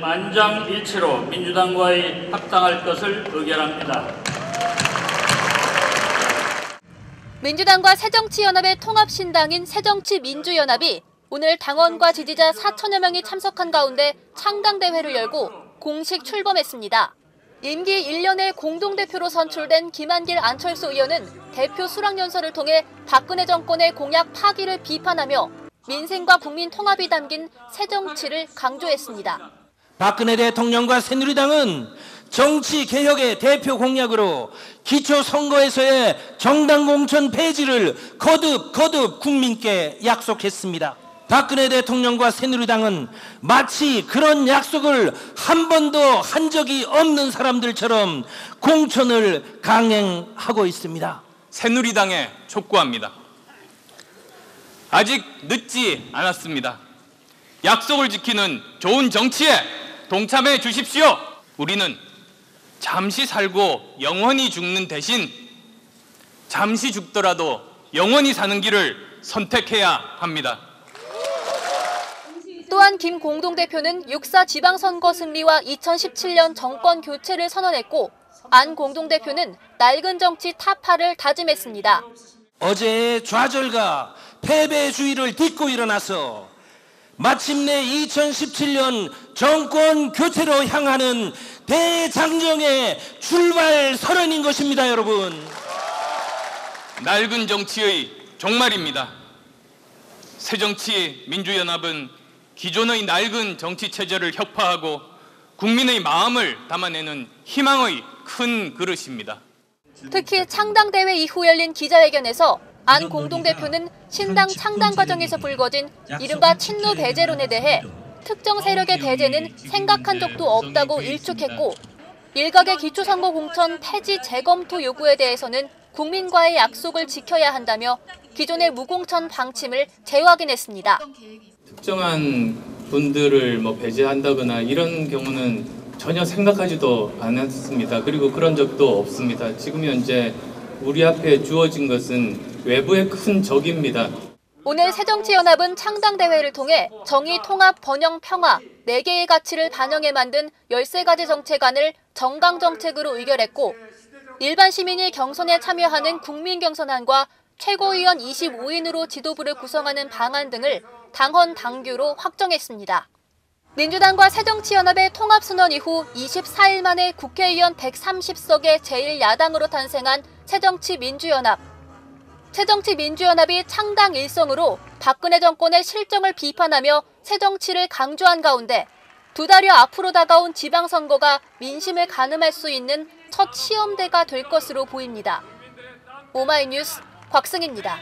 만장일치로 민주당과의 합당할 것을 의결합니다. 민주당과 새정치연합의 통합신당인 새정치민주연합이 오늘 당원과 지지자 4천여 명이 참석한 가운데 창당대회를 열고 공식 출범했습니다. 임기 1년의 공동대표로 선출된 김한길 안철수 의원은 대표 수락연설을 통해 박근혜 정권의 공약 파기를 비판하며 민생과 국민 통합이 담긴 새 정치를 강조했습니다. 박근혜 대통령과 새누리당은 정치 개혁의 대표 공약으로 기초 선거에서의 정당 공천 폐지를 거듭 거듭 국민께 약속했습니다. 박근혜 대통령과 새누리당은 마치 그런 약속을 한 번도 한 적이 없는 사람들처럼 공천을 강행하고 있습니다. 새누리당에 촉구합니다. 아직 늦지 않았습니다. 약속을 지키는 좋은 정치에 동참해 주십시오. 우리는 잠시 살고 영원히 죽는 대신 잠시 죽더라도 영원히 사는 길을 선택해야 합니다. 또한 김 공동대표는 6.4 지방선거 승리와 2017년 정권 교체를 선언했고 안 공동대표는 낡은 정치 타파를 다짐했습니다. 어제의 좌절과 패배주의를 딛고 일어나서 마침내 2017년 정권 교체로 향하는 대장정의 출발 선언인 것입니다, 여러분. 낡은 정치의 종말입니다. 새정치 민주연합은 기존의 낡은 정치 체제를 혁파하고 국민의 마음을 담아내는 희망의 큰 그릇입니다. 특히 창당대회 이후 열린 기자회견에서 안 공동대표는 신당 창당 과정에서 불거진 이른바 친노 배제론에 대해 특정 세력의 대제는 생각한 적도 없다고 일축했고 일각의 기초선거 공천 폐지 재검토 요구에 대해서는 국민과의 약속을 지켜야 한다며 기존의 무공천 방침을 재확인했습니다. 특정한 분들을 뭐 배제한다거나 이런 경우는 전혀 생각하지도 않았습니다. 그리고 그런 적도 없습니다. 지금 현재 우리 앞에 주어진 것은 외부의 큰 적입니다. 오늘 새정치연합은 창당대회를 통해 정의, 통합, 번영, 평화 4개의 가치를 반영해 만든 13가지 정책안을 정강정책으로 의결했고 일반 시민이 경선에 참여하는 국민경선안과 최고위원 25인으로 지도부를 구성하는 방안 등을 당헌 당규로 확정했습니다. 민주당과 새정치연합의 통합선언 이후 24일 만에 국회의원 130석의 제1야당으로 탄생한 새정치민주연합. 새정치민주연합이 창당 일성으로 박근혜 정권의 실정을 비판하며 새정치를 강조한 가운데 두 달여 앞으로 다가온 지방선거가 민심을 가늠할 수 있는 첫 시험대가 될 것으로 보입니다. 오마이뉴스 곽승입니다.